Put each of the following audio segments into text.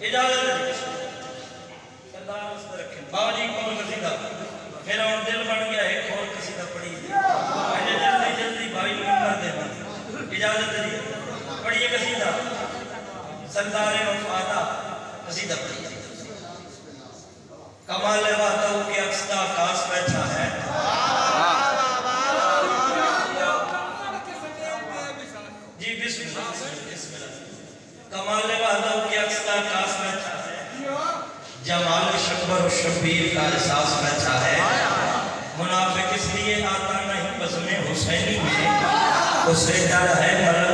اجازت دیتی سے سردار اس پر رکھیں۔ بابا جی کون کسی تھا پھر اور دل بڑھ گیا ہے کون کسی تھا پڑی۔ ہے جلدی جلدی بھائی کو امار دے بات اجازت دیتی جی۔ پڑی ہے کسی تھا سردار اور فاتح کسی تھا پڑی۔ ہے کمال لیوہ تکبیر کا احساس نہ چاہے منافق اس لیے آتا نہیں بزم حسینی میں اسے ڈر ہے مرد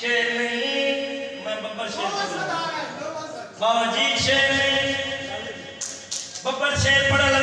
شیر نہیں میں ببر شیر بابا جی شیر نہیں ببر شیر پڑھا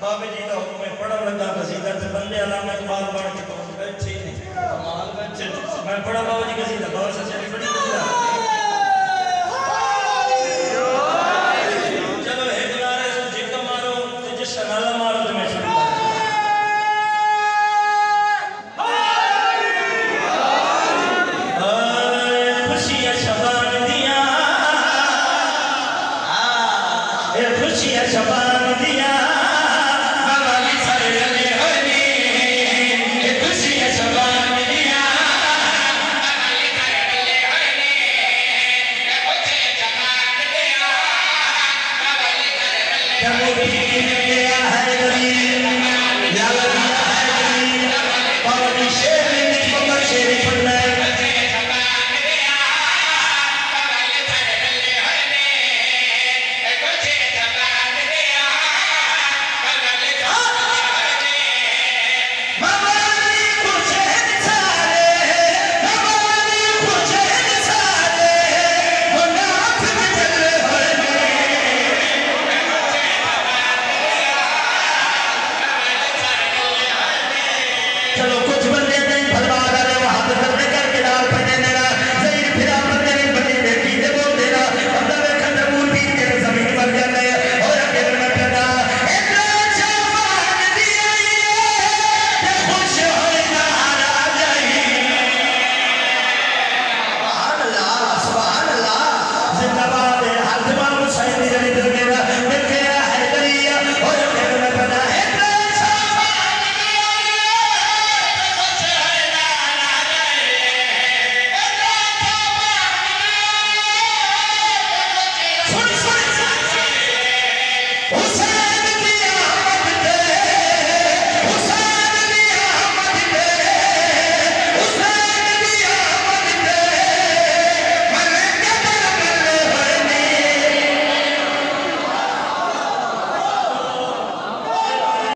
بابے جی کا حکم ہے پڑھا لگا قصیدہ تے بندے علامہ اقبال پڑھ کے ہوں بیٹھے نہیں۔ میں پڑھا بابا جی قصیدہ بابا سے چلی بڑی